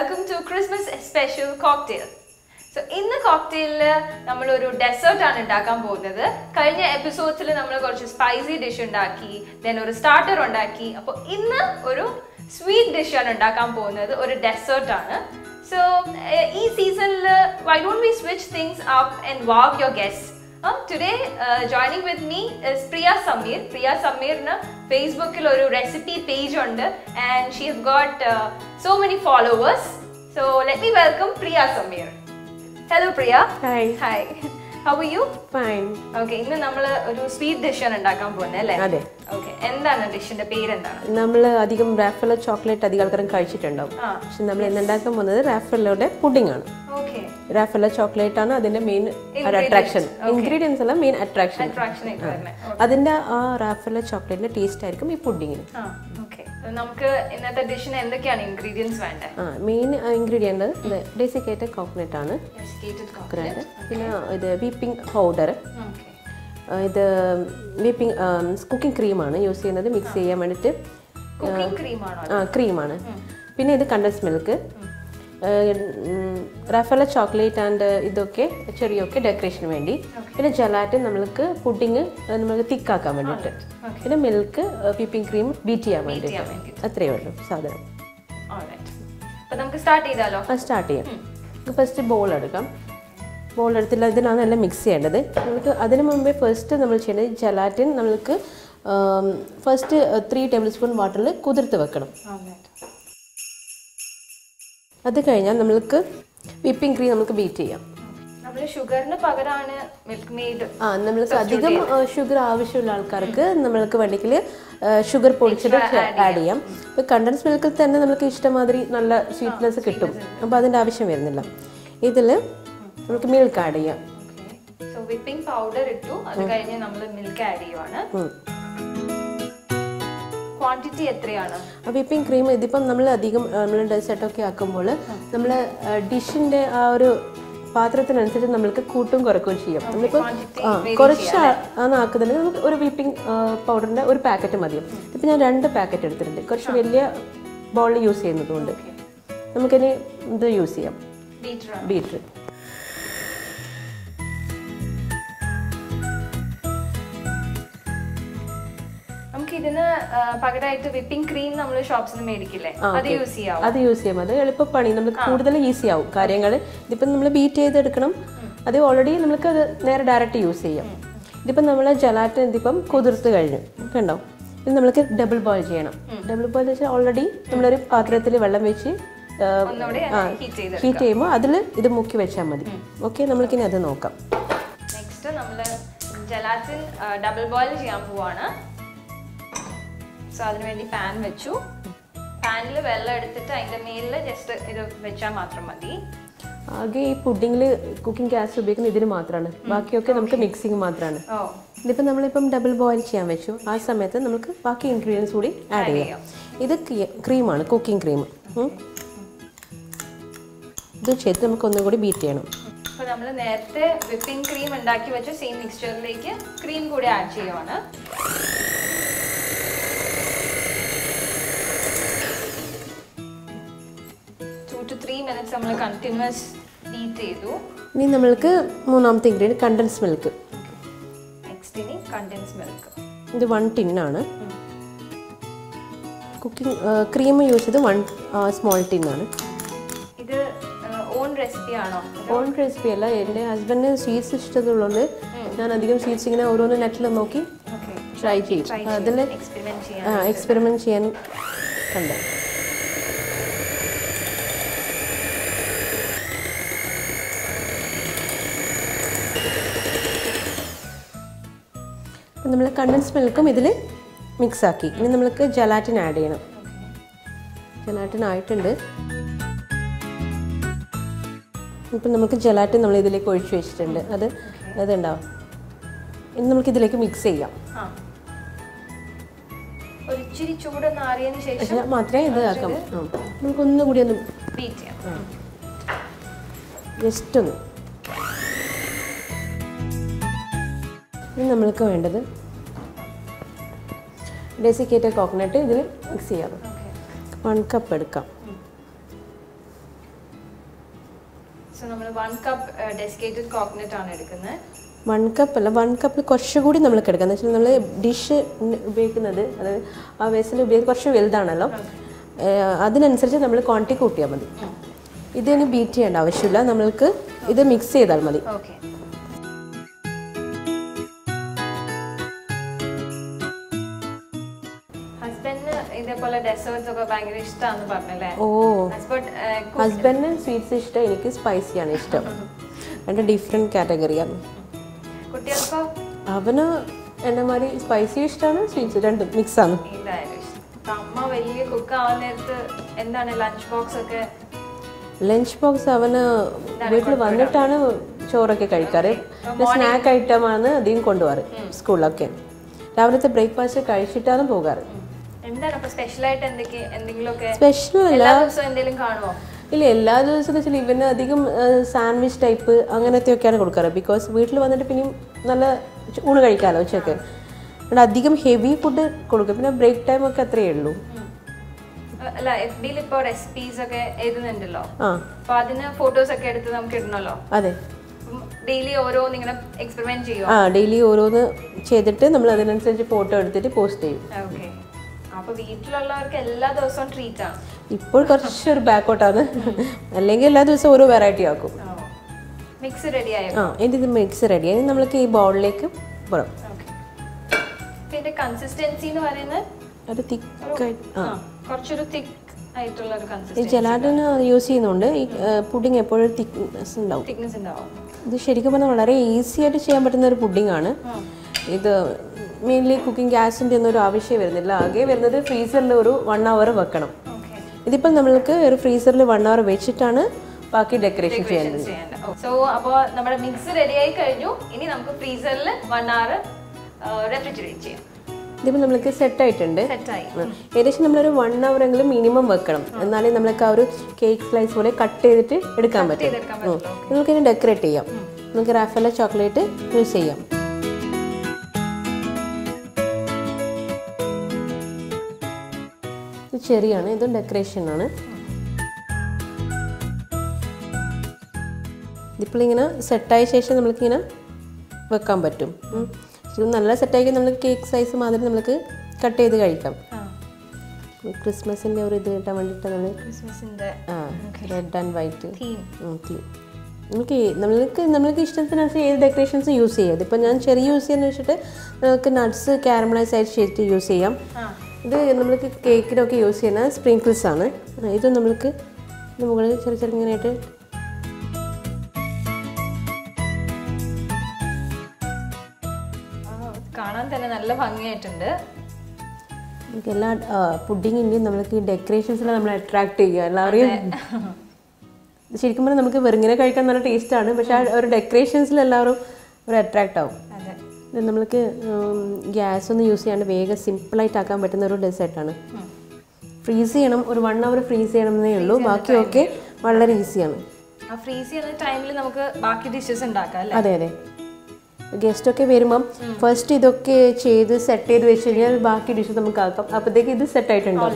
Welcome to Christmas special cocktail so ഇന്ന് കോക്ടെയിലിൽ desert ആണ് ഉണ്ടാക്കാൻ പോകുന്നത്. കഴിഞ്ഞ എപ്പിസോഡ്സിൽ നമ്മൾ കുറച്ച് സ്പൈസി ഡിഷ് ഉണ്ടാക്കി ദെൻ ഒരു സ്റ്റാർട്ടർ ഉണ്ടാക്കി. അപ്പോൾ ഇന്ന് ഒരു സ്വീറ്റ് ഡിഷ് ആണ് ഉണ്ടാക്കാൻ പോകുന്നത്. ഒരു ഡെസേർട്ട് ആണ്. സോ ഈ സീസണിൽ why don't we switch things up and wow your guest today joining with me me is Priya Samir. ഫേസ്ബുക്കിൽ ഒരു റെസിപ്പി പേജ് ഉണ്ട്. And she has got so many followers so let me welcome Priya Samir hello Priya hi hi how you fine okay ഇന്ന് നമ്മൾ ഒരു sweet dish ആണ് ഉണ്ടാക്കാൻ പോകുന്നത് അല്ലേ? അതെ. എന്താണ് ഡിഷിന്റെ നമ്മൾ അധികം റാഫല ചോക്ലേറ്റ് അധികം ആൾക്കാരും കഴിച്ചിട്ടുണ്ടാവും പക്ഷെ നമ്മൾ ഇന്ന് ഉണ്ടാക്കാൻ പോകുന്നത് റാഫലയുടെ പുഡിംഗ് ആണ് റാഫല ചോക്ലേറ്റ് ആണ് അതിന്റെ മെയിൻ അട്രാക്ഷൻ ഇൻഗ്രീഡിയൻസ് അല്ല മെയിൻ അട്രാക്ഷൻ അതിന്റെ ആ. റാഫല ചോക്ലേറ്റിന്റെ ടേസ്റ്റ് ആയിരിക്കും ഈ പുഡിങ്ങിന്. നമുക്ക് ഇന്നത്തെ ഡിഷിന് എന്തൊക്കെയാണ് ഇൻഗ്രീഡിയൻസ് വേണ്ടത് ആ മെയിൻ ഇൻഗ്രീഡിയന്റ് ഡെസിക്കേറ്റഡ് കോക്കനട്ട് ആണ്. പിന്നെ ഇത് വീപ്പിംഗ് പൗഡർ. ഇത് വീപ്പിംഗ് കുക്കിംഗ് ക്രീമാണ് യൂസ് ചെയ്യുന്നത് മിക്സ് ചെയ്യാൻ വേണ്ടിയിട്ട് ആ ക്രീമാണ് പിന്നെ ഇത് condensed milk. Raffaello chocolate and ഇതൊക്കെ ചെറിയൊക്കെ ഡെക്കറേഷന് വേണ്ടി. പിന്നെ ജലാറ്റിൻ നമ്മൾക്ക് പുഡിങ് നമ്മൾക്ക് തിക്കാക്കാൻ വേണ്ടിയിട്ട്. പിന്നെ മിൽക്ക് വിപ്പിംഗ് ക്രീം ബീറ്റ് ചെയ്യാൻ വേണ്ടിയിട്ട്. അത്രയേ ഉള്ളൂ സാധനം. സ്റ്റാർട്ട് ചെയ്യാം. ഫസ്റ്റ് ബോൾ എടുക്കാം. ബോൾ എടുത്തില്ല ഇതിനാണ് എല്ലാം മിക്സ് ചെയ്യേണ്ടത്. നമുക്ക് അതിന് മുമ്പേ ഫസ്റ്റ് നമ്മൾ ചെയ്യേണ്ടത് ജലാറ്റിൻ നമ്മൾക്ക് ഫസ്റ്റ് ത്രീ ടേബിൾ സ്പൂൺ വാട്ടറിൽ കുതിർത്ത് വെക്കണം. അത് കഴിഞ്ഞാൽ നമ്മൾക്ക് വിപ്പിംഗ് ക്രീം നമുക്ക് ബീറ്റ് ചെയ്യാം. ഷുഗറിന് പകരമാണ് മിൽക്ക് മെയ്ഡ് ആ നമ്മൾക്ക് അധികം ഷുഗർ ആവശ്യമുള്ള ആൾക്കാർക്ക് നമ്മൾക്ക് വേണമെങ്കിൽ ഷുഗർ പൊടിച്ചിട്ട് ആഡ് ചെയ്യാം. ഇപ്പോൾ കണ്ടൻസ് മിൽക്കിൽ തന്നെ നമുക്ക് ഇഷ്ടമാതിരി നല്ല സ്വീറ്റ്നെസ് കിട്ടും. അപ്പോൾ അതിന്റെ ആവശ്യം വരുന്നില്ല. ഇതിൽ നമുക്ക് മിൽക്ക് ആഡ് ചെയ്യാം. സോ വിപ്പിംഗ് പൗഡർ ഇട്ടു. അത് കഴിഞ്ഞ് നമ്മൾ മിൽക്ക് ആഡ് ചെയ്യുവാണ്. ക്വാണ്ടിറ്റി എത്രയാണ്? വിപ്പിംഗ് ക്രീം ഇതിപ്പം നമ്മൾ അധികം നമ്മൾ ഡെസേർട്ടൊക്കെ ആക്കുമ്പോൾ നമ്മൾ ഡിഷിന്റെ ആ ഒരു പാത്രത്തിനനുസരിച്ച് നമ്മൾക്ക് കൂട്ടും കുറക്കുകയും ചെയ്യാം. നമ്മളിപ്പോൾ കുറച്ച് ആണ് ആക്കുന്നുണ്ട്. നമുക്ക് ഒരു വിപ്പിംഗ് പൗഡറിന്റെ ഒരു പാക്കറ്റ് മതിയും ഇപ്പം ഞാൻ രണ്ട് പാക്കറ്റ് എടുത്തിട്ടുണ്ട്. കുറച്ച് വലിയ ബോളിൽ യൂസ് ചെയ്യുന്നതുകൊണ്ട്. നമുക്കിനി ഇത് യൂസ് ചെയ്യാം. ബീറ്റർ ബീറ്റർ ഇതിന് പകരമായിട്ട് വിപ്പിംഗ് ക്രീം നമ്മൾ ഷോപ്സിൽ നിന്ന് മേടിക്കില്ലേ അത് യൂസ് ചെയ്യാം അത് യൂസ് ചെയ്യാം. അത് എളുപ്പപ്പണി. നമുക്ക് കൂടുതൽ ഈസി ആവും. കാര്യങ്ങൾ ഇതിപ്പം നമ്മൾ ബീറ്റ് ചെയ്തെടുക്കണം. അത് ഓൾറെഡി നമുക്ക് അത് നേരെ ഡയറക്റ്റ് യൂസ് ചെയ്യാം. ഇതിപ്പം നമ്മൾ ജലാറ്റിൻ ഇതിപ്പം കുതിർത്ത് കഴിഞ്ഞു. കണ്ടോ? ഇത് നമ്മൾക്ക് ഡബിൾ ബോയിൽ ചെയ്യണം. ഡബിൾ ബോയിൽ വെച്ചാൽ ഓൾറെഡി നമ്മളൊരു പാത്രത്തിൽ വെള്ളം വെച്ച് ഹീറ്റ് ചെയ്യുമ്പോൾ അതിൽ ഇത് മുക്കി വെച്ചാൽ മതി. ഓക്കെ നമ്മൾക്കിനി അത് നോക്കാം. നെക്സ്റ്റ് നമ്മൾ ജലാറ്റിൻ ഡബിൾ ബോയിൽ ചെയ്യാൻ പോവാണ്. സോ അതിന് വേണ്ടി പാൻ വെച്ചു. പാനിൽ വെള്ളം എടുത്തിട്ട് അതിന്റെ മേലിൽ ജസ്റ്റ് ഇത് വെച്ചാൽ മാത്രം മതി. ആകെ ഈ പുഡിങ്ങിൽ കുക്കിംഗ് ഗ്യാസ് ഉപയോഗിക്കുന്നത് ഇതിന് മാത്രമാണ് ബാക്കിയൊക്കെ നമുക്ക് മിക്സിങ് മാത്രമാണ് ഇതിപ്പോൾ നമ്മളിപ്പം ഡബിൾ ബോയിൽ ചെയ്യാൻ വെച്ചു. ആ സമയത്ത് നമുക്ക് ബാക്കി ഇൻഗ്രീഡിയൻസ് കൂടി ആഡ് ചെയ്യാം. ഇത് ക്രീമാണ് കുക്കിംഗ് ക്രീം ഇത് ചെയ്ത് നമുക്ക് ഒന്നും കൂടി ബീറ്റ് ചെയ്യണം. അപ്പോൾ നമ്മൾ നേരത്തെ വിപ്പിംഗ് ക്രീം ഉണ്ടാക്കി വെച്ച സെയിം മിക്സ്ചറിലേക്ക് ക്രീം കൂടി ആഡ് ചെയ്യുവാണ്. മിനിറ്റ്സ് നമ്മൾ കണ്ടിന്യൂസ് ബീറ്റ് ചെയ്തു. ഇനി നമ്മൾക്ക് മൂന്നാമത്തെ ഇൻഗ്രീഡിയന്റ് കണ്ടൻസ് മിൽക്ക് നെക്സ്റ്റ് ഇനി കണ്ടൻസ് മിൽക്ക് ഇത് വൺ ടിൻ ആണ്. കുക്കിംഗ് ക്രീം യൂസ് ചെയ്ത് വൺ സ്മോൾ ടിൻ ആണ്. ഇത് ഓൺ റെസിപ്പി ആണോ? ഓൺ റെസിപ്പി അല്ല എന്റെ ഹസ്ബൻഡിന് സ്വീറ്റ്സ് ഇഷ്ടമുള്ളതുകൊണ്ട് ഞാൻ അധികം സ്വീറ്റ്സ് ഇങ്ങനെ ഓരോന്ന് നെറ്റിൽ നോക്കി ട്രൈ ചെയ്യും. അതിൽ എക്സ്പെരിമെന്റ് ചെയ്യാൻ കണ്ടു. നമ്മൾ കണ്ടൻസ് മിൽക്കും ഇതിൽ മിക്സ് ആക്കി. ഇനി നമ്മൾക്ക് ജലാറ്റിൻ ആഡ് ചെയ്യണം. ജലാറ്റിൻ ആയിട്ടുണ്ട്. ഇപ്പം നമുക്ക് ജലാറ്റിൻ നമ്മൾ ഇതിലേക്ക് ഒഴിച്ചു വെച്ചിട്ടുണ്ട്. അത് അതുണ്ടാവും ഇനി നമുക്ക് ഇതിലേക്ക് മിക്സ് ചെയ്യാം. മാത്രമേ ഇത് ആക്കാം. നമുക്കൊന്നും കൂടി ഒന്ന് ജസ്റ്റ് ഒന്ന്. ഇനി നമ്മൾക്ക് വേണ്ടത് ഡെസിക്കേറ്റഡ് കോക്കനട്ട് ഇതിൽ മിക്സ് ചെയ്യാം. വൺ കപ്പ് എടുക്കാം. വൺ കപ്പ് കപ്പ് അല്ല വൺ കപ്പിൽ കുറച്ചുകൂടി നമ്മൾ എടുക്കുക എന്ന് വെച്ചാൽ നമ്മൾ ഡിഷ് ഉപയോഗിക്കുന്നത് അതായത് ആ വെസൽ ഉപയോഗിക്കുന്നത് കുറച്ച് വലുതാണല്ലോ. അതിനനുസരിച്ച് നമ്മൾ ക്വാണ്ടിറ്റി കൂട്ടിയാൽ മതി. ഇതിന് ബീറ്റ് ചെയ്യേണ്ട ആവശ്യമില്ല. നമ്മൾക്ക് ഇത് മിക്സ് ചെയ്താൽ മതി. ഓക്കെ ഡെസേർട്സ് ഒക്കെ ഭയങ്കര ഇഷ്ടമാണെന്ന് പറഞ്ഞല്ലേ? ഓ. ഹസ്ബൻഡിന് സ്വീറ്റ്സ് ഇഷ്ടം എനിക്ക് സ്പൈസി ആണ് ഇഷ്ടം. രണ്ട് ഡിഫറെന്റ് കാറ്റഗറിയാണ് കുട്ടികൾക്കോ? അവന് എന്നെ മാതിരി സ്പൈസി ഇഷ്ടമാണ് സ്വീറ്റ്സ് രണ്ടും മിക്സ് ആണ്. അമ്മ വലിയ കുക്ക് നേരത്ത് എന്താണ് ലഞ്ച് ബോക്സ് ഒക്കെ? ലഞ്ച് ബോക്സ് അവന് വീട്ടിൽ വന്നിട്ടാണ് ചോറൊക്കെ കഴിക്കാറ്. സ്നാക്ക് ഐറ്റമാണ് അധികം കൊണ്ടുപോകാറ് സ്കൂളിലൊക്കെ. രാവിലത്തെ ബ്രേക്ക്ഫാസ്റ്റ് കഴിച്ചിട്ടാണ് പോകാറ്. എന്താണ് അപ്പൊ സ്പെഷ്യലായിട്ട് എന്തൊക്കെ എന്തെങ്കിലുമൊക്കെ സ്പെഷ്യൽ അല്ല. എല്ലാ ദിവസവും എന്തെങ്കിലും കാണുമോ ഇല്ല എല്ലാ ദിവസവും വെച്ചാൽ ഇവന് അധികം സാൻഡ്വിച്ച് ടൈപ്പ് അങ്ങനത്തെ ഒക്കെയാണ് കൊടുക്കാറ്. ബിക്കോസ് വീട്ടിൽ വന്നിട്ട് പിന്നെയും നല്ല ഊണ് കഴിക്കാമല്ലോ ഉച്ചയ്ക്ക് അതുകൊണ്ട് അധികം ഹെവി ഫുഡ് കൊടുക്കും. പിന്നെ ബ്രേക്ക് ടൈം ഒക്കെ അത്രയേ ഉള്ളൂ. അല്ല എഫ് ഇപ്പോ റെസിപ്പീസ് ഒക്കെ എഴുതുന്നുണ്ടല്ലോ. ആ. അപ്പൊ അതിന് ഫോട്ടോസ് ഒക്കെ എടുത്ത് നമുക്ക് ഇടണല്ലോ. അതെ. ഡെയിലി എക്സ്പെരിമെന്റ് ചെയ്യുമോ ആ ഡെയിലി ഓരോന്ന് ചെയ്തിട്ട് നമ്മൾ അതിനനുസരിച്ച് ഫോട്ടോ എടുത്തിട്ട് പോസ്റ്റ് ചെയ്യും. ഓക്കെ അപ്പൊ വീട്ടിലുള്ളവർക്ക് എല്ലാ ദിവസവും ട്രീറ്റ് ആണ്. ഇപ്പോൾ കുറച്ചൊരു ബാക്കോട്ടാണ്. അല്ലെങ്കിൽ എല്ലാ ദിവസവും ഓരോ വെറൈറ്റി ആക്കും. മിക്സ് റെഡി ആയോ? ആ ഇത് മിക്സ് റെഡി ആയി. നമ്മൾക്ക് ഈ ബൗളിലേക്ക് പുറം. ഇതിന്റെ കൺസിസ്റ്റൻസി എന്ന് പറയുന്നത് അത് തിക്ക് ആ. കുറച്ചൊരു തിക്ക് ഈ ജലാറ്റിന് യൂസ് ചെയ്യുന്നുണ്ട്. ഈ പുഡിങ് എപ്പോഴും തിക്നെസ് ഉണ്ടാവും. ഇത് ശരിക്കും പറഞ്ഞാൽ വളരെ ഈസി ആയിട്ട് ചെയ്യാൻ പറ്റുന്ന ഒരു പുഡിംഗ് ആണ്. ഇത് മെയിൻലി കുക്കിംഗ് ഗ്യാസിന്റെ ഒന്നും ഒരു ആവശ്യം വരുന്നില്ല. ആകെ വരുന്നത് ഫ്രീസറിൽ ഒരു വൺ അവർ വെക്കണം. ഇതിപ്പോൾ നമ്മൾക്ക് ഒരു ഫ്രീസറിൽ വൺ അവർ വെച്ചിട്ടാണ് ബാക്കി ഡെക്കറേഷൻ ചെയ്യുന്നത് സോ അപ്പോൾ നമ്മുടെ മിക്സ് റെഡി ആയി കഴിഞ്ഞു. ഇനി നമുക്ക് ഫ്രീസറിൽ വൺ അവർ റെഫ്രിജറേറ്റ് ചെയ്യാം. ഇതിപ്പോൾ നമ്മൾക്ക് സെറ്റ് ആയിട്ടുണ്ട്. ഏകദേശം നമ്മളൊരു വൺ അവർ എങ്കിലും മിനിമം വെക്കണം. എന്നാലേ നമ്മൾക്ക് ആ ഒരു കേക്ക് സ്ലൈസ് പോലെ കട്ട് ചെയ്തിട്ട് എടുക്കാൻ പറ്റും. നമുക്ക് ഇനി ഡെക്കറേറ്റ് ചെയ്യാം. നമുക്ക് റാഫല ചോക്ലേറ്റ് യൂസ് ചെയ്യാം. ഇത് ചെറിയാണ് ഇതും ഡെക്കറേഷൻ ആണ്. ഇതിപ്പോൾ ഇങ്ങനെ സെറ്റായ ശേഷം നമ്മൾക്കിങ്ങനെ വെക്കാൻ പറ്റും. ഇത് നല്ല സെറ്റാക്കി നമ്മൾ കേക്ക് സൈസ് മാതിരി നമുക്ക് കട്ട് ചെയ്ത് കഴിക്കാം. ക്രിസ്മസിന്റെ ഒരു ഇത് കിട്ടാൻ വേണ്ടിയിട്ട് നമ്മൾ ആ റെഡ് ആൻഡ് വൈറ്റ് തീം നമുക്ക് നമ്മൾക്ക് നമ്മൾക്ക് ഇഷ്ടത്തിനനുസരിച്ച് ഏത് ഡെക്കറേഷൻസ് യൂസ് ചെയ്യാം? ഇതിപ്പോൾ ഞാൻ ചെറിയ യൂസ് ചെയ്യാന്ന് വെച്ചിട്ട് നമുക്ക് നട്ട്സ് കാരമലൈസ് ആയിട്ട് ചെയ്തിട്ട് യൂസ് ചെയ്യാം. ഇത് നമ്മൾക്ക് കേക്കിനൊക്കെ യൂസ് ചെയ്യുന്ന സ്പ്രിങ്കിൾസ് ആണ്. ഇത് നമ്മൾക്ക് മുകളിൽ ചെറിയ ചെറുങ്ങനായിട്ട് നല്ല ഭംഗിയായിട്ടുണ്ട്. നമുക്ക് എല്ലാ പുഡിങ്ങിന്റെയും നമ്മൾക്ക് ഈ ഡെക്കറേഷൻസിനെ നമ്മൾ അട്രാക്ട് ചെയ്യുക. എല്ലാവരെയും ശരിക്കും പറഞ്ഞാൽ നമുക്ക് വെറുങ്ങനെ കഴിക്കാൻ നല്ല ടേസ്റ്റാണ് പക്ഷെ ആ ഒരു ഡെക്കറേഷൻസിൽ എല്ലാവരും ഒരു അട്രാക്റ്റ് ആവും. നമ്മൾക്ക് ഗ്യാസ് ഒന്നും യൂസ് ചെയ്യാണ്ട് വേഗം സിമ്പിളായിട്ട് ആക്കാൻ പറ്റുന്ന ഒരു ഡെസേർട്ടാണ് ഫ്രീസ് ചെയ്യണം ഒരു വൺ അവർ ഫ്രീസ് ചെയ്യണം എന്നേ ഉള്ളൂ. ബാക്കിയൊക്കെ വളരെ ഈസിയാണ് ഫ്രീസ് ചെയ്യുന്ന ടൈമിൽ നമുക്ക് ബാക്കി ഡിഷസ് ഉണ്ടാക്കാം അതെ അതെ. ഗസ്റ്റൊക്കെ വരുമ്പം ഫസ്റ്റ് ഇതൊക്കെ ചെയ്ത് സെറ്റ് ചെയ്ത് വെച്ച് കഴിഞ്ഞാൽ ബാക്കി ഡിഷ് നമുക്ക് ആക്കാം. അപ്പോഴത്തേക്ക് ഇത് സെറ്റ് ആയിട്ടുണ്ടോ?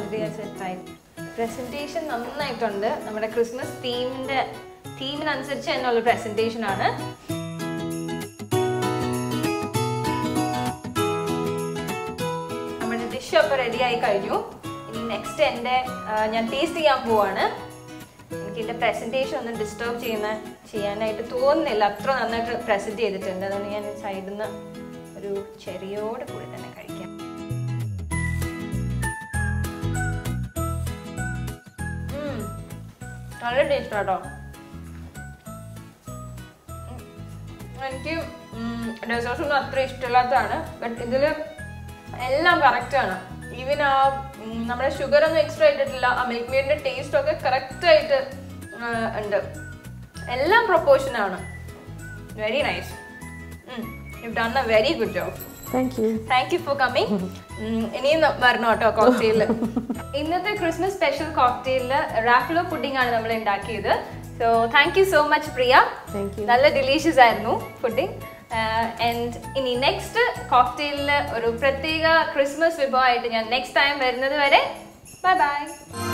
പ്രസന്റേഷൻ നന്നായിട്ടുണ്ട്. നമ്മുടെ ക്രിസ്മസ് തീമിന്റെ തീമിനനുസരിച്ച് തന്നെയുള്ള പ്രസന്റേഷൻ ആണ്. നമ്മുടെ ഡിഷ് ഒക്കെ റെഡി ആയി കഴിഞ്ഞു. ഇനി നെക്സ്റ്റ് എന്റെ ഞാൻ ടേസ്റ്റ് ചെയ്യാൻ പോവാണ്. എനിക്ക് എന്റെ പ്രസന്റേഷൻ ഒന്നും ഡിസ്റ്റർബ് ചെയ്യുന്ന ചെയ്യാനായിട്ട് തോന്നുന്നില്ല. അത്ര നന്നായിട്ട് പ്രസന്റ് ചെയ്തിട്ടുണ്ട്. അതുകൊണ്ട് ഞാൻ സൈഡിൽ നിന്ന് ഒരു ചെറിയോട് കൂടി തന്നെ കഴിക്കാം. നല്ല ടേസ്റ്റ് കേട്ടോ എനിക്ക് ഡെസേർട്സ് ഒന്നും അത്ര ഇഷ്ടമില്ലാത്തതാണ്. ബട്ട് ഇതിൽ എല്ലാം കറക്റ്റ് ആണ്. ഈവൻ ആ നമ്മുടെ ഷുഗർ ഒന്നും എക്സ്ട്രാ ഇട്ടിട്ടില്ല. ആ മിൽക്ക് മീഡിന്റെ ടേസ്റ്റ് ഒക്കെ കറക്റ്റ് ആയിട്ട് ഉണ്ട്. എല്ലാം പ്രൊപ്പോർഷൻ ആണ്. Very nice you done a very good job thank you thank you for coming ഇനിയും വരണം കേട്ടോ ഇന്നത്തെ ക്രിസ്മസ് സ്പെഷ്യൽ കോക്ടെയിലിൽ റാഫ്ലോ പുഡിംഗ് ആണ് നമ്മൾ ഉണ്ടാക്കിയത്. So thank you so much Priya നല്ല ഡിലീഷ്യസ് ആയിരുന്നു പുഡിംഗ് ആൻഡ് ഇനി നെക്സ്റ്റ് കോക്ടെയിലിൽ ഒരു പ്രത്യേക ക്രിസ്മസ് വിഭവമായിട്ട് ഞാൻ നെക്സ്റ്റ് ടൈം വരുന്നത് വരെ. Bye bye